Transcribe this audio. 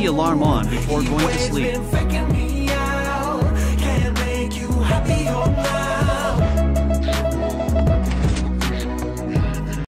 the alarm on before going to sleep.